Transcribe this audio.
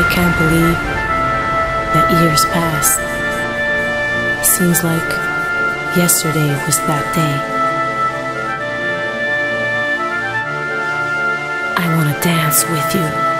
I can't believe that years passed. Seems like yesterday was that day. I want to dance with you.